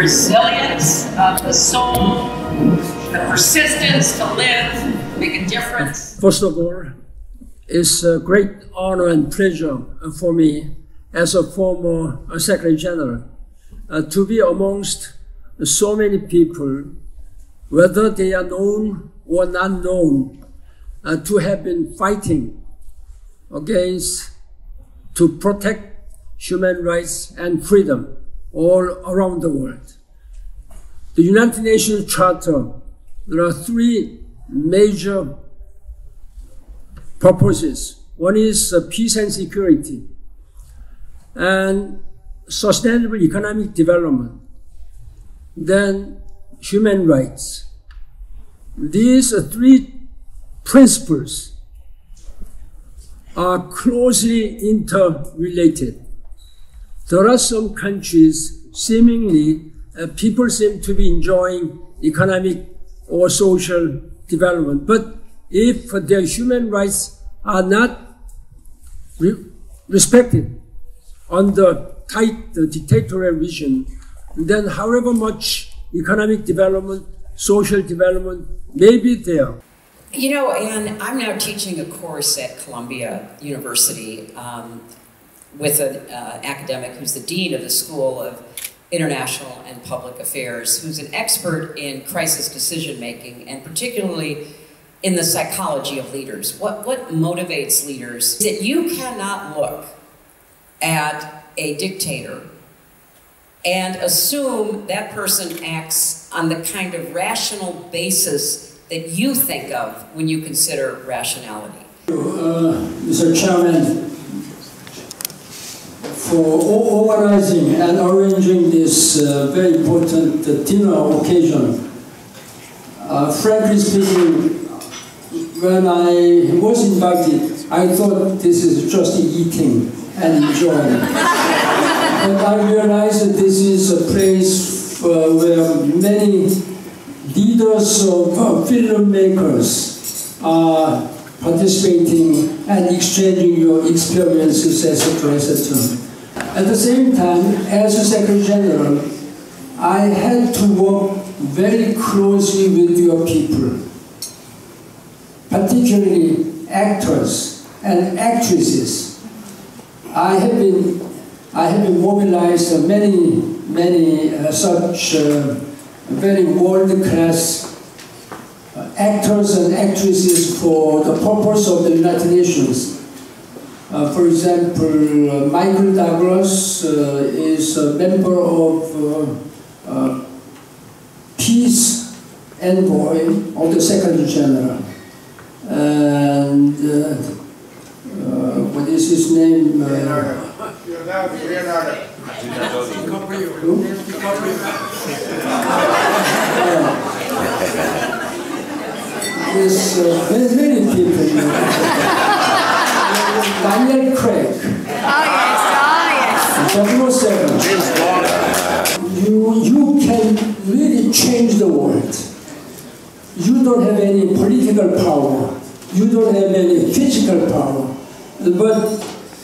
resilience of the soul, the persistence to live, make a difference. First of all, it's a great honor and pleasure for me as a former Secretary General uh, to be amongst so many people, whether they are known or not known, uh, to have been fighting against, to protect human rights and freedom all around the world. The United Nations Charter, there are three major purposes. One is uh, peace and security, and sustainable economic development, then human rights. These three principles are closely interrelated. There are some countries seemingly uh, people seem to be enjoying economic or social development, but if their human rights are not re respected under tight uh, dictatorial regime, then however much economic development, social development may be there. You know, and I'm now teaching a course at Columbia University um, with an uh, academic who's the dean of the School of International and Public Affairs, who's an expert in crisis decision making and particularly in the psychology of leaders. What, what motivates leaders that you cannot look at a dictator and assume that person acts on the kind of rational basis that you think of when you consider rationality. Uh, Mr. Chairman, for organizing and arranging this uh, very important uh, dinner occasion. Uh, frankly speaking, when I was invited, I thought this is just eating and enjoying. but I realized that this is a place uh, where many leaders of uh, filmmakers are participating and exchanging your experiences, etc., etc. At the same time, as a Secretary General, I had to work very closely with your people, particularly actors and actresses. I have been, I have been mobilized many, many uh, such uh, very world-class uh, actors and actresses for the purpose of the United Nations. Uh, for example, uh, Michael Douglas uh, is a member of uh, Peace Envoy of the Second General. And what is his name? Leonardo. There's uh, many people. Daniel Craig. Oh yes, oh yes. 007. You, you can really change the world. You don't have any political power. You don't have any physical power. But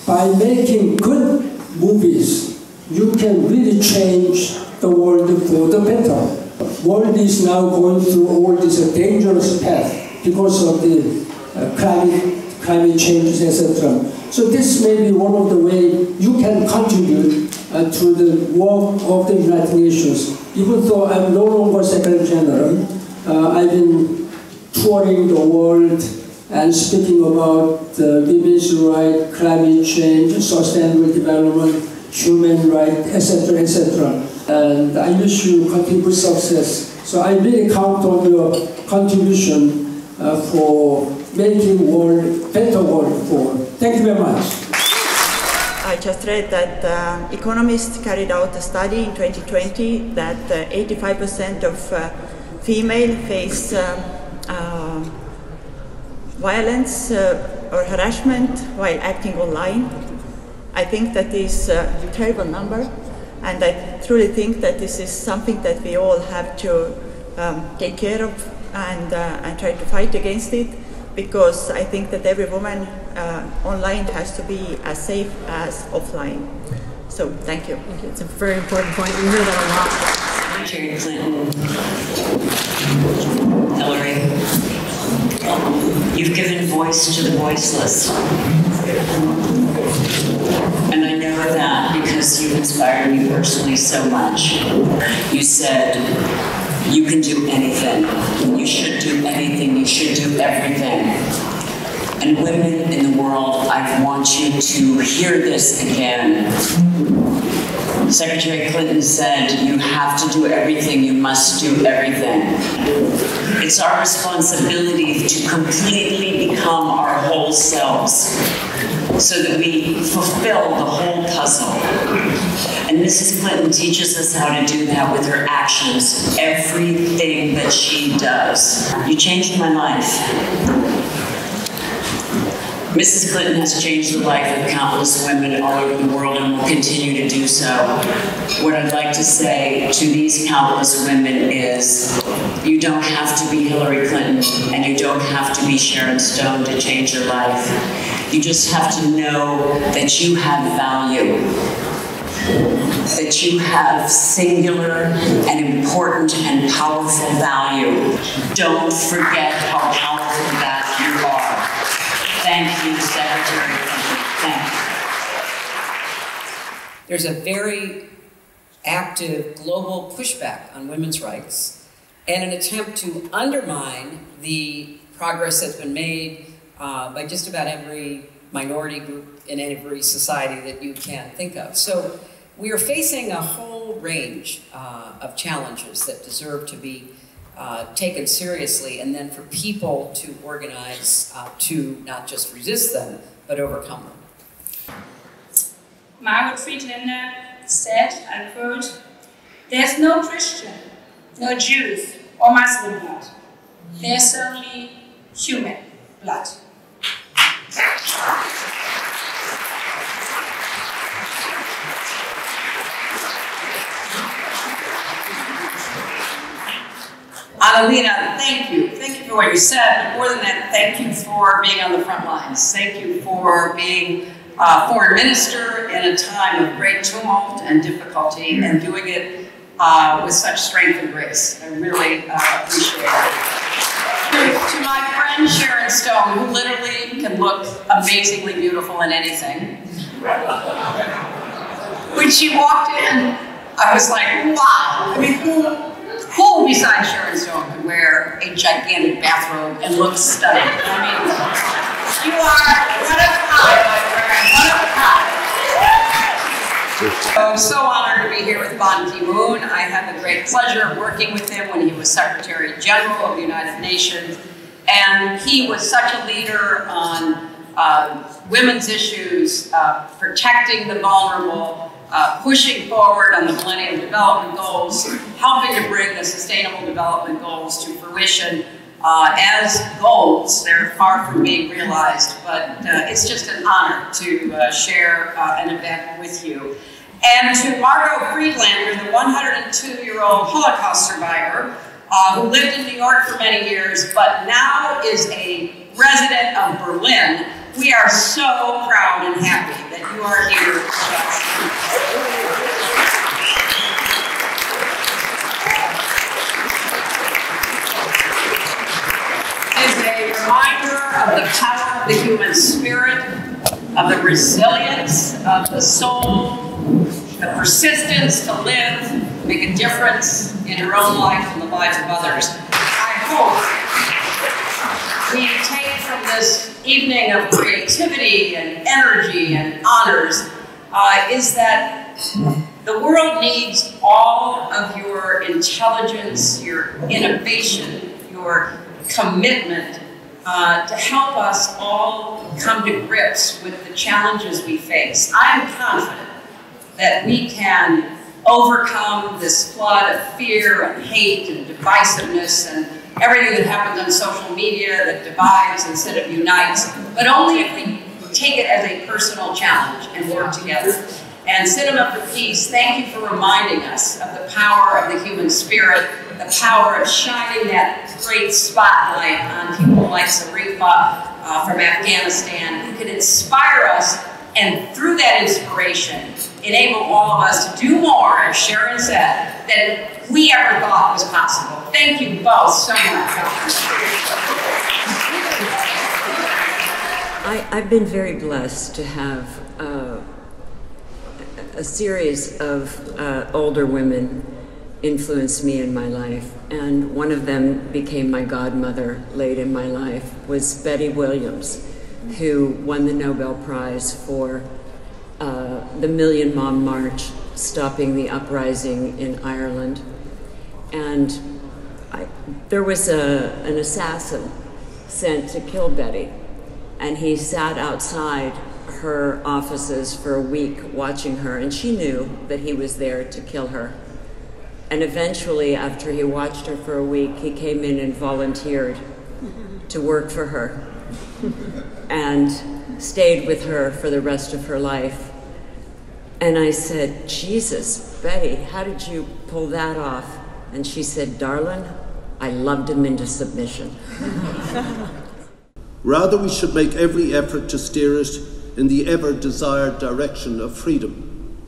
by making good movies, you can really change the world for the better. World is now going through all this dangerous path because of the uh, climate climate changes, etc. So this may be one of the ways you can contribute uh, to the work of the United Nations. Even though I'm no longer Secretary General, uh, I've been touring the world and speaking about uh, women's rights, climate change, sustainable development, human rights, etc., etc. And I wish you continued success. So I really count on your contribution uh, for making world, better world for. Thank you very much. I just read that uh, economists carried out a study in 2020 that 85% uh, of uh, female face uh, uh, violence or harassment while acting online. I think that is a terrible number and I truly think that this is something that we all have to um, take care of and, and try to fight against it because I think that every woman uh, online has to be as safe as offline. So thank you. Thank you. It's a very important point. We hear that a lot. Secretary Clinton, Hillary, you've given voice to the voiceless. And I know that because you inspired me personally so much. You said, you can do anything. You should do anything. Should do everything. And women in the world, I want you to hear this again. Secretary Clinton said, you have to do everything, you must do everything. It's our responsibility to completely become our whole selves so that we fulfill the whole puzzle. And Mrs. Clinton teaches us how to do that with her actions, everything that she does. You changed my life. Mrs. Clinton has changed the life of countless women all over the world and will continue to do so. What I'd like to say to these countless women is you don't have to be Hillary Clinton and you don't have to be Sharon Stone to change your life. You just have to know that you have value that you have singular and important and powerful value. Don't forget how Thank you, Secretary. Thank you. There's a very active global pushback on women's rights and an attempt to undermine the progress that's been made uh, by just about every minority group in every society that you can think of. So we are facing a whole range uh, of challenges that deserve to be uh, taken seriously and then for people to organize uh, to not just resist them, but overcome them. Margot Friedlander said, I quote, There's no Christian, no Jews or Muslim blood. There's only human blood. Annalena, thank you. Thank you for what you said, but more than that, thank you for being on the front lines. Thank you for being a foreign minister in a time of great tumult and difficulty and doing it uh, with such strength and grace. I really uh, appreciate it. To my friend Sharon Stone, who literally can look amazingly beautiful in anything. When she walked in, I was like, wow. I mean, who who besides Sharon Stone could wear a gigantic bathrobe and look stunning? I mean, you are one of kind, my friend, one of kind. I'm so honored to be here with Ban Ki-moon. I had the great pleasure of working with him when he was Secretary General of the United Nations. And he was such a leader on uh, women's issues, uh, protecting the vulnerable, uh, pushing forward on the Millennium Development Goals, helping to bring the Sustainable Development Goals to fruition uh, as goals. They're far from being realized, but uh, it's just an honor to uh, share uh, an event with you. And to Margot Friedlander, the 102-year-old Holocaust survivor, uh, who lived in New York for many years, but now is a resident of Berlin, we are so proud and happy that you are here. Is a reminder of the power of the human spirit, of the resilience of the soul, the persistence to live, make a difference in your own life and the lives of others. I hope we take from this evening of creativity and energy and honors uh, is that the world needs all of your intelligence, your innovation, your commitment uh, to help us all come to grips with the challenges we face. I'm confident that we can overcome this flood of fear and hate and divisiveness and everything that happens on social media that divides instead of unites, but only if we take it as a personal challenge and work together. And Cinema for Peace, thank you for reminding us of the power of the human spirit, the power of shining that great spotlight on people like Zarifa uh, from Afghanistan who can inspire us and through that inspiration, enable all of us to do more, as Sharon said, than we ever thought was possible. Thank you both so much. I, I've been very blessed to have uh, a series of uh, older women influence me in my life, and one of them became my godmother late in my life was Betty Williams, who won the Nobel Prize for uh, the Million Mom March, stopping the uprising in Ireland, and there was a, an assassin sent to kill Betty and he sat outside her offices for a week watching her, and she knew that he was there to kill her. And eventually, after he watched her for a week, he came in and volunteered to work for her and stayed with her for the rest of her life. And I said, Jesus, Betty, how did you pull that off? And she said, Darling, I loved him into submission. Rather, we should make every effort to steer it in the ever desired direction of freedom.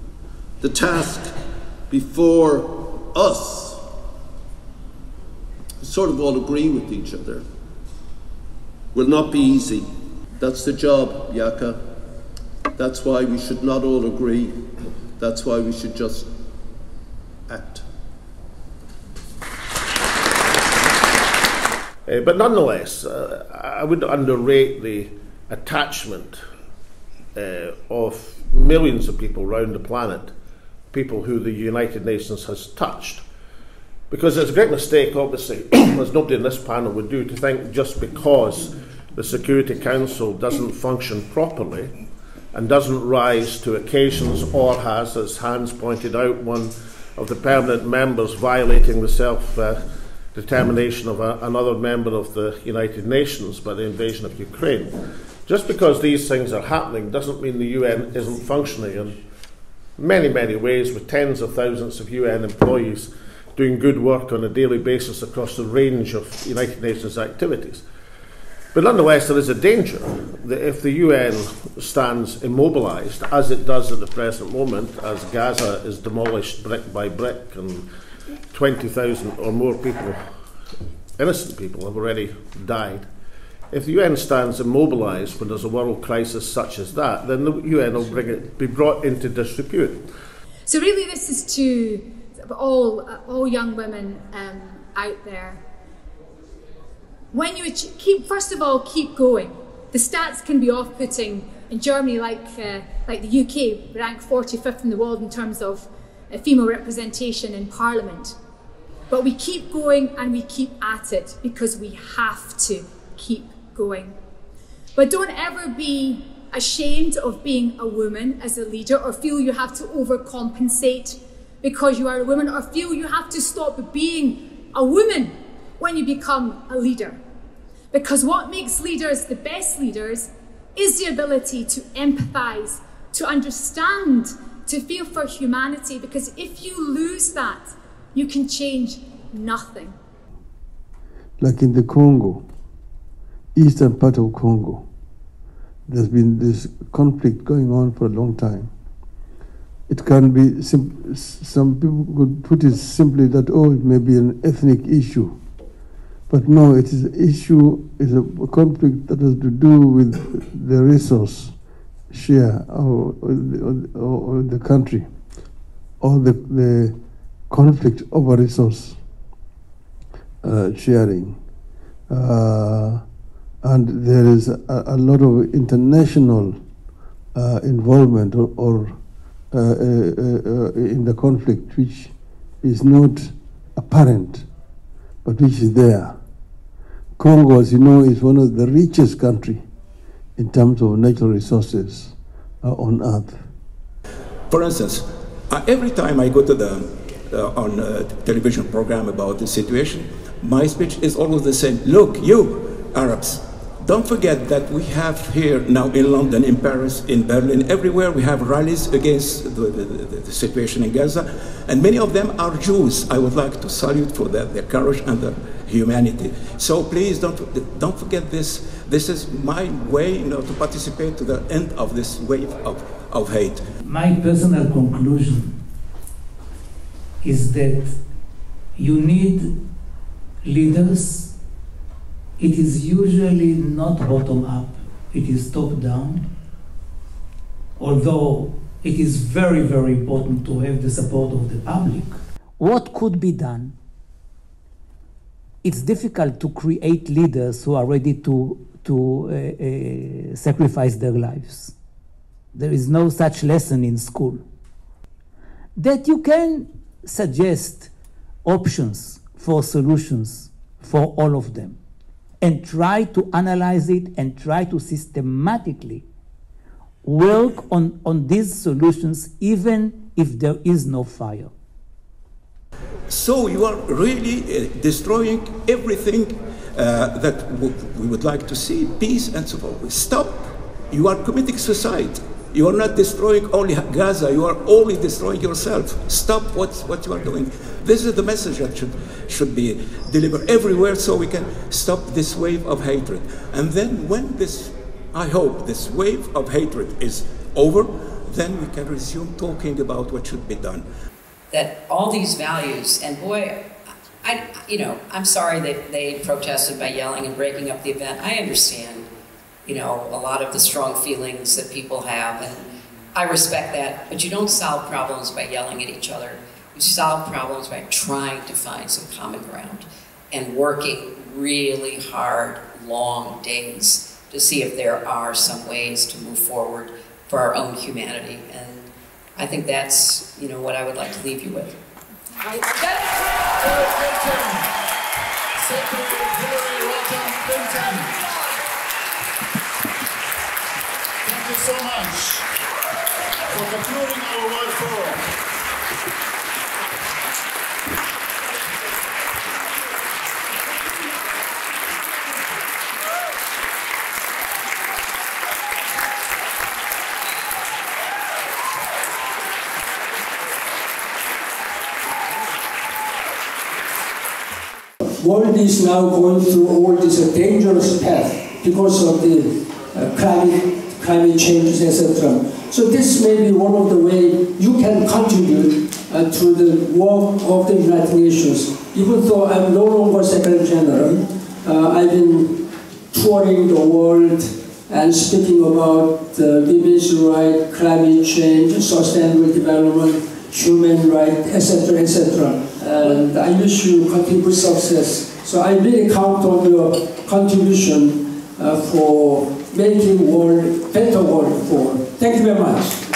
The task before us, we sort of all agree with each other, will not be easy. That's the job, Yaka. That's why we should not all agree. That's why we should just act. Uh, but nonetheless, uh, I would underrate the attachment uh, of millions of people around the planet, people who the United Nations has touched. Because it's a great mistake, obviously, as nobody in this panel would do, to think just because the Security Council doesn't function properly and doesn't rise to occasions or has, as Hans pointed out, one of the permanent members violating the self uh, determination of a, another member of the United Nations by the invasion of Ukraine. Just because these things are happening doesn't mean the UN isn't functioning in many, many ways with tens of thousands of UN employees doing good work on a daily basis across the range of United Nations activities. But nonetheless, there is a danger that if the UN stands immobilised, as it does at the present moment, as Gaza is demolished brick by brick and 20,000 or more people, innocent people, have already died. If the UN stands immobilised when there's a world crisis such as that, then the UN will bring it, be brought into disrepute. So really, this is to all all young women um, out there. When you keep, first of all, keep going. The stats can be off-putting. In Germany, like uh, like the UK, ranked 45th in the world in terms of female representation in Parliament. But we keep going and we keep at it because we have to keep going. But don't ever be ashamed of being a woman as a leader or feel you have to overcompensate because you are a woman or feel you have to stop being a woman when you become a leader. Because what makes leaders the best leaders is the ability to empathize, to understand, to feel for humanity. Because if you lose that, you can change nothing. Like in the Congo, eastern part of Congo, there's been this conflict going on for a long time. It can be, some people could put it simply that, oh, it may be an ethnic issue. But no, it is an issue, is a conflict that has to do with the resource share or, or, or the country, or the, the conflict over resource uh, sharing. Uh, and there is a, a lot of international uh, involvement or, or uh, uh, uh, in the conflict which is not apparent but which is there. Congo, as you know, is one of the richest countries in terms of natural resources on earth. For instance, every time I go to the uh, on a television program about the situation, my speech is always the same. Look, you Arabs, don't forget that we have here now in London, in Paris, in Berlin, everywhere we have rallies against the, the, the situation in Gaza, and many of them are Jews. I would like to salute for their courage and their humanity. So please don't don't forget this. This is my way, you know, to participate to the end of this wave of, of hate. My personal conclusion is that you need leaders. It is usually not bottom up, it is top down. Although it is very, very important to have the support of the public. What could be done? It's difficult to create leaders who are ready to, to uh, uh, sacrifice their lives. There is no such lesson in school. That you can suggest options for solutions for all of them and try to analyze it and try to systematically work on, on these solutions even if there is no fire. So you are really uh, destroying everything uh, that we would like to see, peace and so forth. Stop. You are committing suicide. You are not destroying only Gaza, you are only destroying yourself. Stop what, what you are doing. This is the message that should, should be delivered everywhere so we can stop this wave of hatred. And then when this, I hope, this wave of hatred is over, then we can resume talking about what should be done. That all these values, and boy, I, you know, I'm sorry that they protested by yelling and breaking up the event. I understand you know, a lot of the strong feelings that people have, and I respect that, but you don't solve problems by yelling at each other. You solve problems by trying to find some common ground and working really hard, long days to see if there are some ways to move forward for our own humanity. And I think that's, you know, what I would like to leave you with. Thank you. Thank you so much for concluding our World Forum. World is now going through all this dangerous path because of the uh, climate climate change, etc. So this may be one of the ways you can contribute uh, to the work of the United Nations. Even though I'm no longer Secretary General, uh, I've been touring the world and speaking about uh, women's rights, climate change, sustainable development, human rights, etc., etc. And I wish you continued success. So I really count on your contribution uh, for making world better world for. Thank you very much.